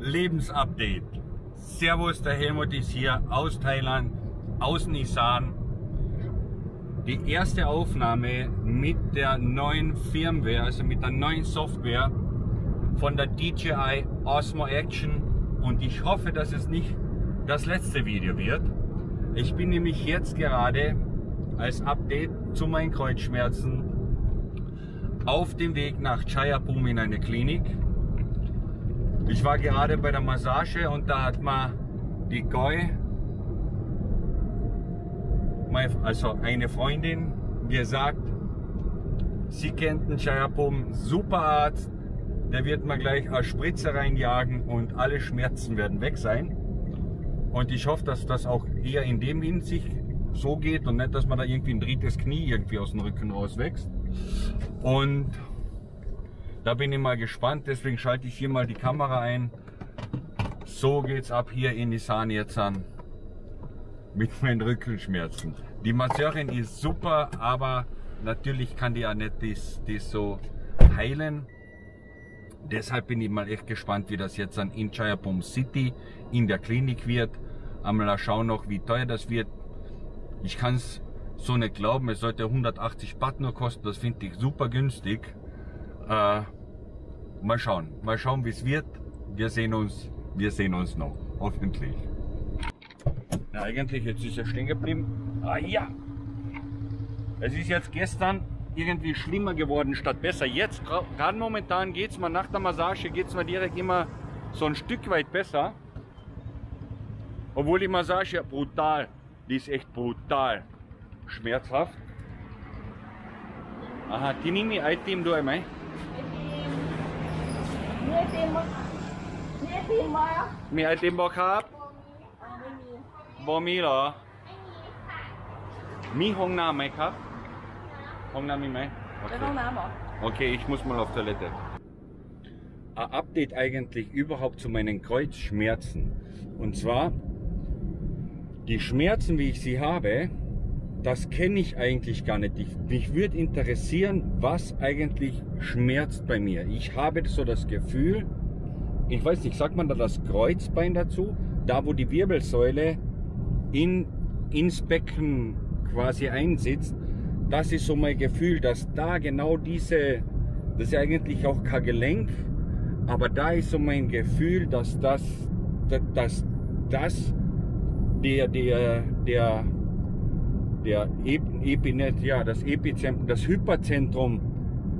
Lebensupdate. Servus, der Helmut ist hier aus Thailand, aus Nissan. Die erste Aufnahme mit der neuen Firmware, also mit der neuen Software von der DJI Osmo Action und ich hoffe, dass es nicht das letzte Video wird. Ich bin nämlich jetzt gerade als Update zu meinen Kreuzschmerzen auf dem Weg nach Chayapum in eine Klinik. Ich war gerade bei der Massage und da hat man die Goy, also eine Freundin, gesagt, sie kennt den Chayapum, super Arzt, der wird mir gleich eine Spritze reinjagen und alle Schmerzen werden weg sein. Und ich hoffe, dass das auch eher in dem Hinsicht so geht und nicht, dass man da irgendwie ein drittes Knie irgendwie aus dem Rücken rauswächst. Und da bin ich mal gespannt, deswegen schalte ich hier mal die Kamera ein. So geht's ab hier in Nissan jetzt an mit meinen Rückenschmerzen. Die Masseurin ist super, aber natürlich kann die ja nicht das, das so heilen. Deshalb bin ich mal echt gespannt, wie das jetzt an in Chayapum City in der Klinik wird. Einmal schauen noch, wie teuer das wird. Ich kann es so nicht glauben, es sollte 180 Baht nur kosten, das finde ich super günstig. Äh, mal schauen, mal schauen wie es wird. Wir sehen uns, wir sehen uns noch, hoffentlich. Ja, eigentlich, jetzt ist er stehen geblieben. Ah ja! Es ist jetzt gestern irgendwie schlimmer geworden statt besser. Jetzt, gerade momentan geht es mir nach der Massage, geht es mir direkt immer so ein Stück weit besser. Obwohl die Massage brutal, die ist echt brutal schmerzhaft. Aha, tini mi item do mai? มี ไอติมมั้ยมีไอติมมั้ย มีไอติมบ่ครับ อ่าไม่มี บ่มีเหรอ มีห้องน้ำไหมครับ ห้องน้ำมีไหมโอ แล้ว เค ห้องน้ำเหรอ Okay, ich muss mal auf Toilette. Ein Update eigentlich überhaupt zu meinen Kreuzschmerzen. Und zwar, die Schmerzen, wie ich sie habe, das kenne ich eigentlich gar nicht. Ich, mich würde interessieren, was eigentlich schmerzt bei mir. Ich habe so das Gefühl, ich weiß nicht, sagt man da das Kreuzbein dazu? Da, wo die Wirbelsäule in, ins Becken quasi einsitzt, das ist so mein Gefühl, dass da genau diese, das ist ja eigentlich auch kein Gelenk, aber da ist so mein Gefühl, dass das, dass das der, der, der, der Epinet, ja, das Epizentrum, das Hyperzentrum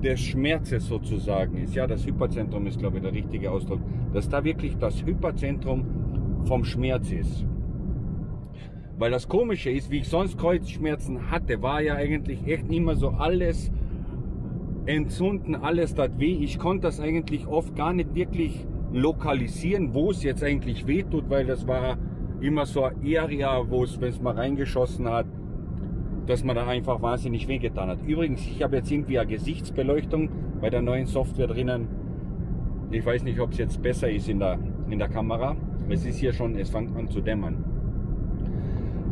des Schmerzes sozusagen ist. Ja, das Hyperzentrum ist, glaube ich, der richtige Ausdruck. Dass da wirklich das Hyperzentrum vom Schmerz ist. Weil das Komische ist, wie ich sonst Kreuzschmerzen hatte, war ja eigentlich echt immer so alles entzünden, alles das weh. Ich konnte das eigentlich oft gar nicht wirklich lokalisieren, wo es jetzt eigentlich weh tut, weil das war immer so eine Area, wo es, wenn es mal reingeschossen hat, dass man da einfach wahnsinnig wehgetan hat. Übrigens, ich habe jetzt irgendwie eine Gesichtsbeleuchtung bei der neuen Software drinnen. Ich weiß nicht, ob es jetzt besser ist in der, in der Kamera. Es ist hier schon, es fängt an zu dämmern.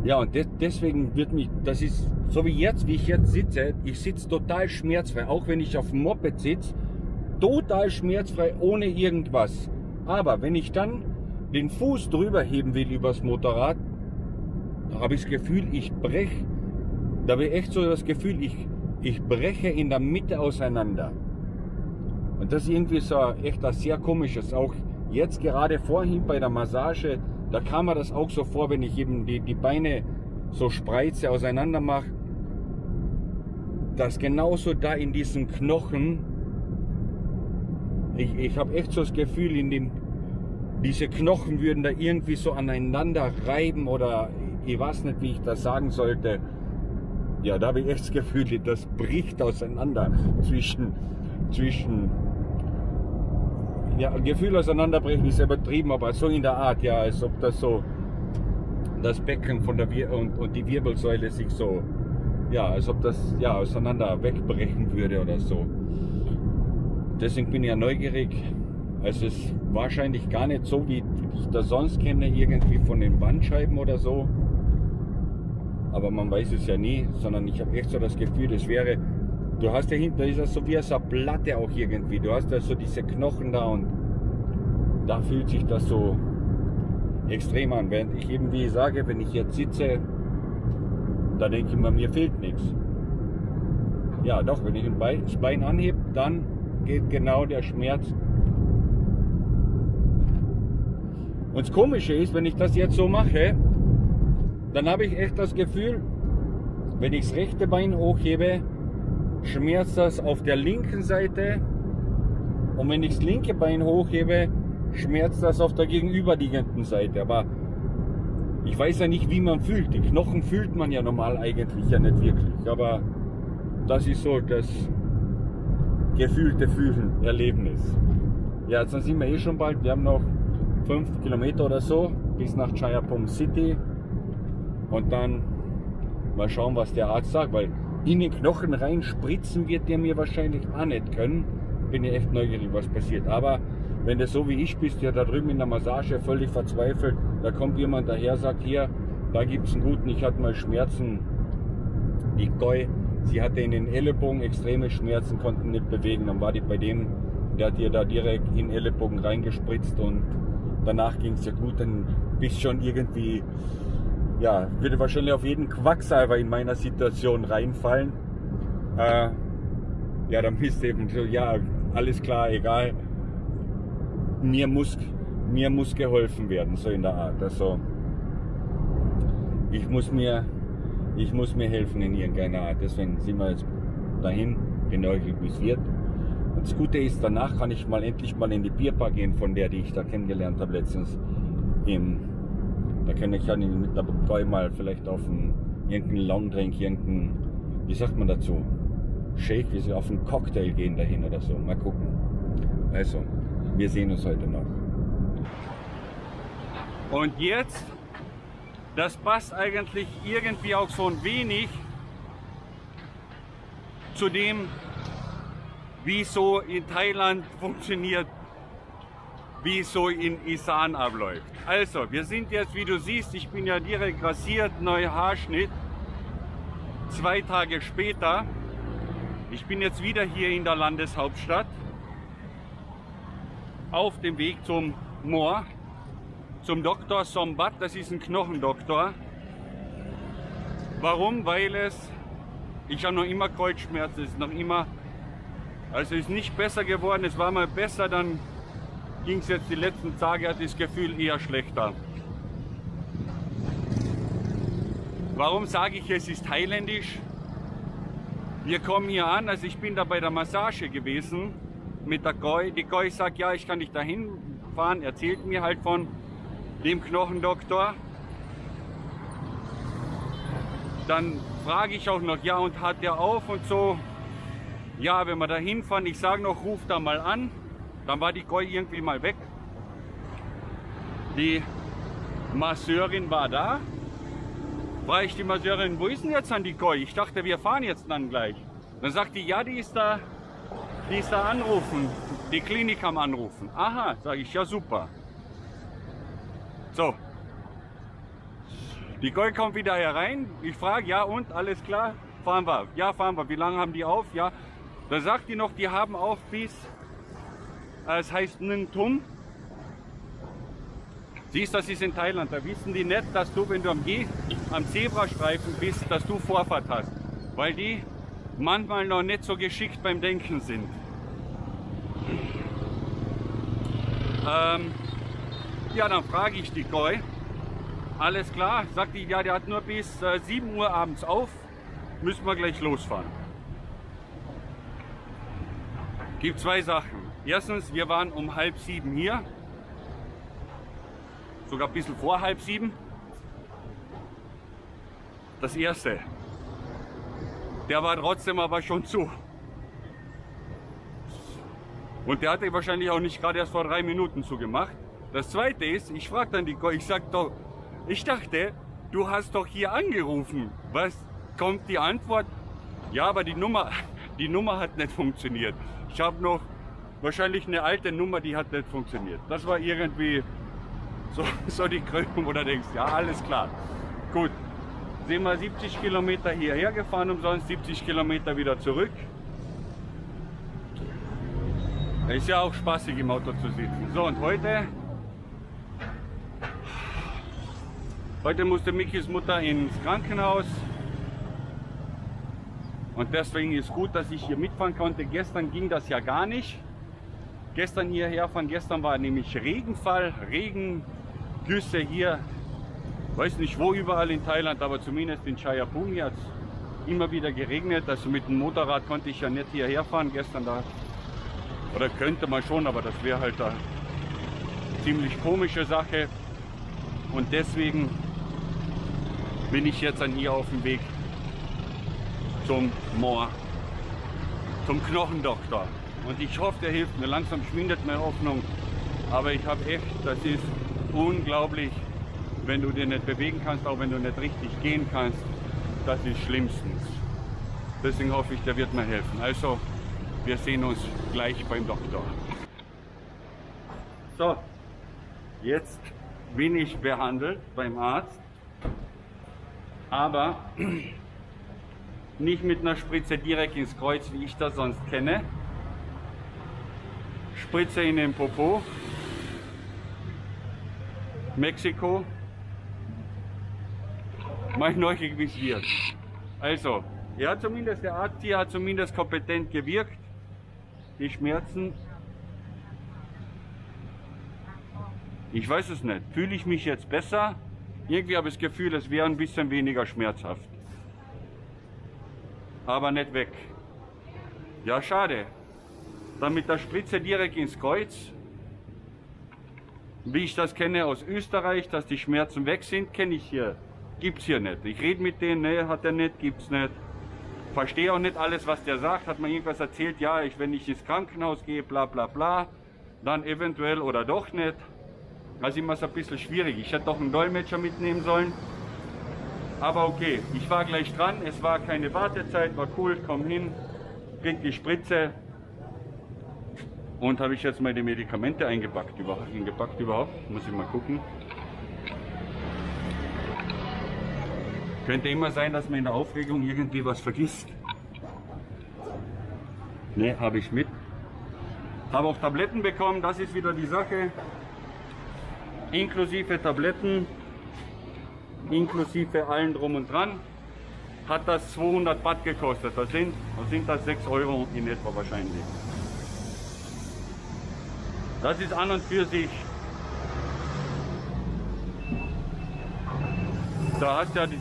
Ja, und des, deswegen wird mich, das ist so wie jetzt, wie ich jetzt sitze, ich sitze total schmerzfrei, auch wenn ich auf dem Moped sitze, total schmerzfrei, ohne irgendwas. Aber wenn ich dann den Fuß drüber heben will übers Motorrad, habe ich das Gefühl, ich breche, da habe ich echt so das Gefühl, ich, ich breche in der Mitte auseinander. Und das ist irgendwie so echt was sehr komisches. Auch jetzt gerade vorhin bei der Massage, da kam mir das auch so vor, wenn ich eben die, die Beine so spreize, auseinander mache, dass genauso da in diesen Knochen, ich, ich habe echt so das Gefühl, in den, diese Knochen würden da irgendwie so aneinander reiben oder ich weiß nicht, wie ich das sagen sollte. Ja, da habe ich echt das Gefühl, das bricht auseinander zwischen, zwischen ja, Gefühl auseinanderbrechen ist übertrieben, aber so in der Art, ja, als ob das so das Becken von der Wir und, und die Wirbelsäule sich so, ja, als ob das ja auseinander wegbrechen würde oder so. Deswegen bin ich ja neugierig. Also es ist wahrscheinlich gar nicht so, wie ich das sonst kenne, irgendwie von den Bandscheiben oder so. Aber man weiß es ja nie, sondern ich habe echt so das Gefühl, das wäre Du hast ja hinten, da ist das so wie eine Platte auch irgendwie. Du hast da so diese Knochen da und da fühlt sich das so extrem an. Während ich eben, wie ich sage, wenn ich jetzt sitze, da denke ich mir, mir fehlt nichts. Ja, doch, wenn ich das Bein anhebe, dann geht genau der Schmerz. Und das Komische ist, wenn ich das jetzt so mache, dann habe ich echt das Gefühl, wenn ich das rechte Bein hochhebe, schmerzt das auf der linken Seite. Und wenn ich das linke Bein hochhebe, schmerzt das auf der gegenüberliegenden Seite. Aber ich weiß ja nicht, wie man fühlt. Die Knochen fühlt man ja normal eigentlich ja nicht wirklich. Aber das ist so das gefühlte Fühlen, Erlebnis. Ja, jetzt sind wir eh schon bald. Wir haben noch 5 Kilometer oder so bis nach Chayapom City. Und dann mal schauen, was der Arzt sagt, weil in den Knochen rein spritzen wird der mir wahrscheinlich auch nicht können. Bin ich echt neugierig, was passiert. Aber wenn du so wie ich bist, ja da drüben in der Massage völlig verzweifelt, da kommt jemand daher, sagt hier, da gibt es einen guten, ich hatte mal Schmerzen. Die Goi, sie hatte in den Ellenbogen extreme Schmerzen, konnten nicht bewegen. Dann war die bei dem, der hat ihr da direkt in den Ellenbogen reingespritzt und danach ging es ja gut. Dann bist schon irgendwie ja, würde wahrscheinlich auf jeden Quacksalber in meiner Situation reinfallen. Äh, ja, dann bist du eben so, ja, alles klar, egal. Mir muss, mir muss geholfen werden, so in der Art. Also, ich muss mir, ich muss mir helfen in irgendeiner Art. Deswegen sind wir jetzt dahin, genau wie es wird. Und das Gute ist, danach kann ich mal endlich mal in die Bierbar gehen, von der, die ich da kennengelernt habe letztens im da kann ich ja mit dabei mal vielleicht auf einen, irgendeinen Longdrink, irgendeinen, wie sagt man dazu? Shake, wie sie auf einen Cocktail gehen dahin oder so. Mal gucken. Also, wir sehen uns heute noch. Und jetzt, das passt eigentlich irgendwie auch so ein wenig zu dem, wie so in Thailand funktioniert wie es so in Isan abläuft. Also, wir sind jetzt, wie du siehst, ich bin ja direkt rasiert, neuer Haarschnitt. Zwei Tage später, ich bin jetzt wieder hier in der Landeshauptstadt, auf dem Weg zum Moor, zum Dr. Sombat, das ist ein Knochendoktor. Warum? Weil es, ich habe noch immer Kreuzschmerzen, es ist noch immer, also ist nicht besser geworden, es war mal besser, dann ging es jetzt die letzten Tage, hat das Gefühl eher schlechter. Warum sage ich, es ist thailändisch? Wir kommen hier an, also ich bin da bei der Massage gewesen mit der Goi. Die Goi sagt, ja, ich kann nicht dahin fahren, erzählt mir halt von dem Knochendoktor. Dann frage ich auch noch, ja, und hat der auf und so. Ja, wenn wir da hinfahren, ich sage noch, ruf da mal an. Dann war die Koi irgendwie mal weg. Die Masseurin war da. War ich die Masseurin, wo ist denn jetzt an die Koi? Ich dachte, wir fahren jetzt dann gleich. Dann sagt die, ja, die ist da, die ist da anrufen. Die Klinik am Anrufen. Aha, sage ich, ja super. So. Die Koi kommt wieder herein. Ich frage, ja und, alles klar? Fahren wir. Ja, fahren wir. Wie lange haben die auf? Ja. Da sagt die noch, die haben auf bis es heißt Tum. Siehst, das ist in Thailand. Da wissen die nicht, dass du, wenn du am, am Zebrastreifen bist, dass du Vorfahrt hast. Weil die manchmal noch nicht so geschickt beim Denken sind. Ähm, ja, dann frage ich die Koi. Alles klar, sagt die, ja, der hat nur bis äh, 7 Uhr abends auf. Müssen wir gleich losfahren. Gibt zwei Sachen. Erstens, wir waren um halb sieben hier. Sogar ein bisschen vor halb sieben. Das erste. Der war trotzdem aber schon zu. Und der hatte wahrscheinlich auch nicht gerade erst vor drei Minuten zugemacht. Das zweite ist, ich frage dann die, ich sag doch, ich dachte, du hast doch hier angerufen. Was kommt die Antwort? Ja, aber die Nummer, die Nummer hat nicht funktioniert. Ich habe noch wahrscheinlich eine alte Nummer, die hat nicht funktioniert. Das war irgendwie so, so die Krönung, wo du denkst, ja, alles klar. Gut, sind wir 70 Kilometer hierher gefahren, umsonst 70 Kilometer wieder zurück. Ist ja auch spaßig im Auto zu sitzen. So und heute, heute musste Mikis Mutter ins Krankenhaus. Und deswegen ist gut, dass ich hier mitfahren konnte. Gestern ging das ja gar nicht. Gestern hierher von gestern war nämlich Regenfall, Regengüsse hier. Weiß nicht wo überall in Thailand, aber zumindest in Chayabungi hat es immer wieder geregnet. Also mit dem Motorrad konnte ich ja nicht hierher fahren gestern da. Oder könnte man schon, aber das wäre halt eine ziemlich komische Sache. Und deswegen bin ich jetzt an hier auf dem Weg zum Moor, zum Knochendoktor. Und ich hoffe, der hilft mir. Langsam schwindet meine Hoffnung. Aber ich habe echt, das ist unglaublich, wenn du dich nicht bewegen kannst, auch wenn du nicht richtig gehen kannst. Das ist schlimmstens. Deswegen hoffe ich, der wird mir helfen. Also, wir sehen uns gleich beim Doktor. So, jetzt bin ich behandelt beim Arzt. Aber nicht mit einer Spritze direkt ins Kreuz, wie ich das sonst kenne. Spritze in den Popo. Mexiko. Mal neugierig, wird. Also, er hat zumindest, der Arzt hier hat zumindest kompetent gewirkt. Die Schmerzen. Ich weiß es nicht. Fühle ich mich jetzt besser? Irgendwie habe ich das Gefühl, es wäre ein bisschen weniger schmerzhaft aber nicht weg. Ja, schade. Dann mit der Spritze direkt ins Kreuz. Wie ich das kenne aus Österreich, dass die Schmerzen weg sind, kenne ich hier. Gibt's hier nicht. Ich rede mit denen, ne, hat er nicht, gibt's nicht. Verstehe auch nicht alles, was der sagt. Hat man irgendwas erzählt, ja, ich, wenn ich ins Krankenhaus gehe, bla bla bla, dann eventuell oder doch nicht. Also immer so ein bisschen schwierig. Ich hätte doch einen Dolmetscher mitnehmen sollen. Aber okay, ich war gleich dran, es war keine Wartezeit, war cool, komm hin, krieg die Spritze und habe ich jetzt meine Medikamente eingepackt, eingepackt überhaupt, muss ich mal gucken. Könnte immer sein, dass man in der Aufregung irgendwie was vergisst. Ne, habe ich mit. Habe auch Tabletten bekommen, das ist wieder die Sache. Inklusive Tabletten inklusive allen drum und dran, hat das 200 Baht gekostet. Das sind, das sind das 6 Euro in etwa wahrscheinlich. Das ist an und für sich. Da hast ja die,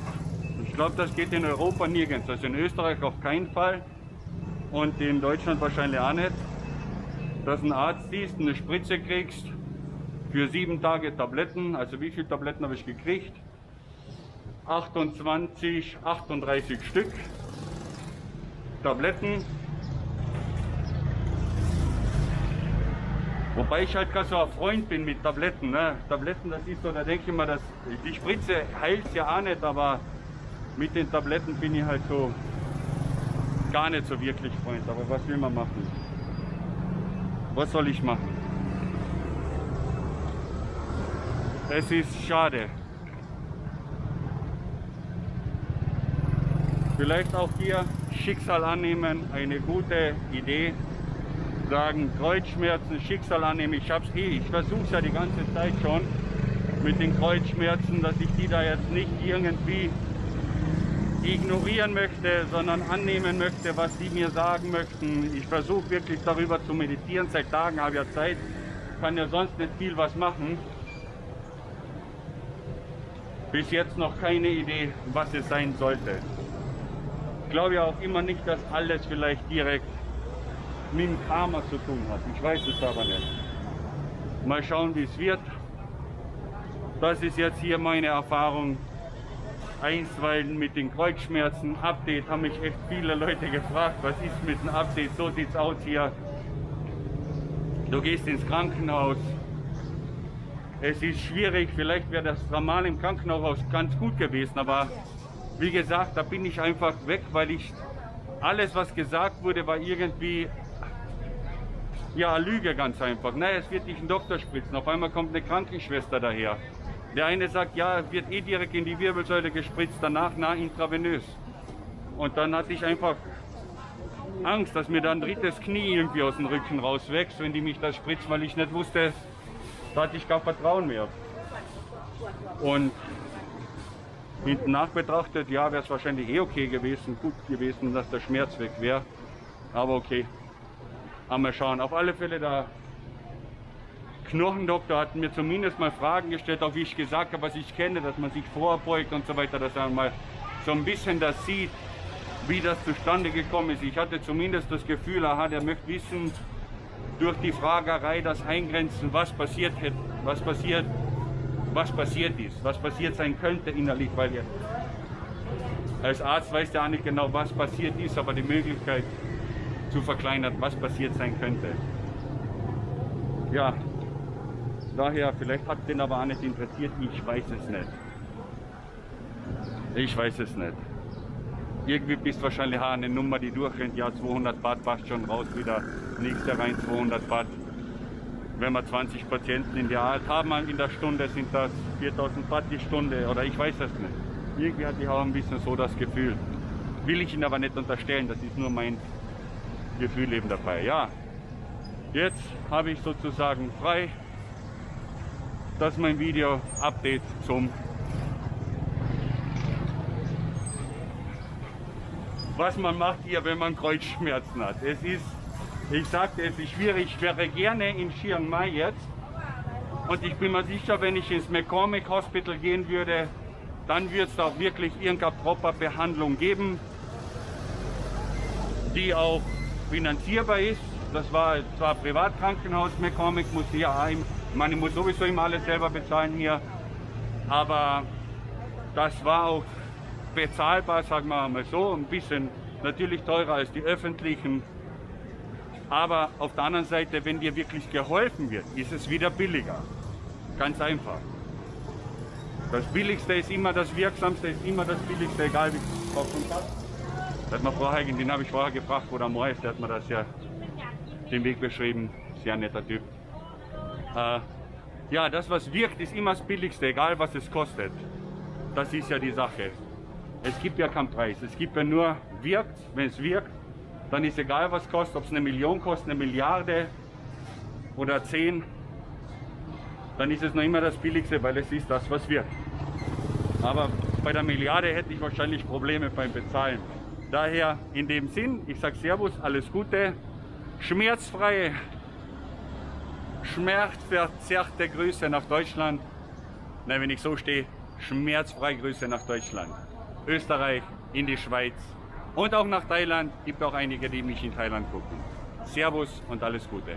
ich glaube, das geht in Europa nirgends. Also in Österreich auf keinen Fall und in Deutschland wahrscheinlich auch nicht. Dass ein Arzt siehst, eine Spritze kriegst für sieben Tage Tabletten. Also wie viele Tabletten habe ich gekriegt? 28, 38 Stück Tabletten. Wobei ich halt gerade so ein Freund bin mit Tabletten. Ne? Tabletten, das ist so, da denke ich immer, dass die Spritze heilt ja auch nicht, aber mit den Tabletten bin ich halt so gar nicht so wirklich Freund. Aber was will man machen? Was soll ich machen? Es ist schade. Vielleicht auch hier Schicksal annehmen, eine gute Idee. Sagen Kreuzschmerzen, Schicksal annehmen. Ich hab's eh, ich versuche es ja die ganze Zeit schon mit den Kreuzschmerzen, dass ich die da jetzt nicht irgendwie ignorieren möchte, sondern annehmen möchte, was sie mir sagen möchten. Ich versuche wirklich darüber zu meditieren. Seit Tagen habe ich ja Zeit, kann ja sonst nicht viel was machen. Bis jetzt noch keine Idee, was es sein sollte glaube ja auch immer nicht, dass alles vielleicht direkt mit dem Karma zu tun hat. Ich weiß es aber nicht. Mal schauen, wie es wird. Das ist jetzt hier meine Erfahrung. Einstweilen mit den Kreuzschmerzen. Update haben mich echt viele Leute gefragt, was ist mit dem Update? So sieht es aus hier. Du gehst ins Krankenhaus. Es ist schwierig, vielleicht wäre das normal im Krankenhaus ganz gut gewesen, aber wie gesagt, da bin ich einfach weg, weil ich alles, was gesagt wurde, war irgendwie ja, Lüge ganz einfach. Nein, es wird nicht ein Doktor spritzen. Auf einmal kommt eine Krankenschwester daher. Der eine sagt, ja, wird eh direkt in die Wirbelsäule gespritzt, danach nah intravenös. Und dann hatte ich einfach Angst, dass mir da ein drittes Knie irgendwie aus dem Rücken rauswächst, wenn die mich da spritzt, weil ich nicht wusste, da hatte ich gar Vertrauen mehr. Und hinten nach betrachtet, ja, wäre es wahrscheinlich eh okay gewesen, gut gewesen, dass der Schmerz weg wäre. Aber okay, mal schauen. Auf alle Fälle, der Knochendoktor hat mir zumindest mal Fragen gestellt, auch wie ich gesagt habe, was ich kenne, dass man sich vorbeugt und so weiter, dass er mal so ein bisschen das sieht, wie das zustande gekommen ist. Ich hatte zumindest das Gefühl, aha, der möchte wissen, durch die Fragerei das Eingrenzen, was passiert, was passiert, was passiert ist, was passiert sein könnte innerlich, weil ihr als Arzt weiß ja nicht genau, was passiert ist, aber die Möglichkeit zu verkleinern, was passiert sein könnte. Ja, daher, vielleicht hat den aber auch nicht interessiert, ich weiß es nicht. Ich weiß es nicht. Irgendwie bist wahrscheinlich eine Nummer, die durchrennt, ja 200 Watt passt schon raus wieder, nächste rein 200 Watt. Wenn wir 20 Patienten in der Art haben in der Stunde, sind das 4000 Watt die Stunde oder ich weiß es nicht. Irgendwie hatte ich auch ein bisschen so das Gefühl. Will ich Ihnen aber nicht unterstellen, das ist nur mein Gefühl eben dabei. Ja, jetzt habe ich sozusagen frei. Das ist mein Video-Update zum was man macht hier, wenn man Kreuzschmerzen hat. Es ist, ich sagte, es ist schwierig. Ich wäre gerne in Chiang Mai jetzt. Und ich bin mir sicher, wenn ich ins McCormick Hospital gehen würde, dann wird es auch wirklich irgendeine proper Behandlung geben, die auch finanzierbar ist. Das war zwar Privatkrankenhaus, McCormick muss hier ein, ich muss sowieso immer alles selber bezahlen hier, aber das war auch bezahlbar, sagen wir mal so, ein bisschen natürlich teurer als die öffentlichen. Aber auf der anderen Seite, wenn dir wirklich geholfen wird, ist es wieder billiger. Ganz einfach. Das Billigste ist immer das Wirksamste, ist immer das Billigste, egal wie es kommt. Das hat man vorher, den habe ich vorher gefragt, wo der Moor ist, der hat mir das ja den Weg beschrieben. Sehr netter Typ. Äh, ja, das was wirkt, ist immer das Billigste, egal was es kostet. Das ist ja die Sache. Es gibt ja keinen Preis. Es gibt ja nur, wirkt, wenn es wirkt, dann ist egal was kostet, ob es eine Million kostet, eine Milliarde oder zehn, dann ist es noch immer das Billigste, weil es ist das, was wirkt. Aber bei der Milliarde hätte ich wahrscheinlich Probleme beim Bezahlen. Daher in dem Sinn, ich sage Servus, alles Gute, schmerzfreie, schmerzverzerrte Grüße nach Deutschland. Nein, wenn ich so stehe, schmerzfreie Grüße nach Deutschland. Österreich, in die Schweiz und auch nach Thailand. Gibt auch einige, die mich in Thailand gucken. Servus und alles Gute.